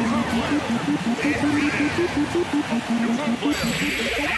New Hope Lab. New Hope Lab. New Hope Lab.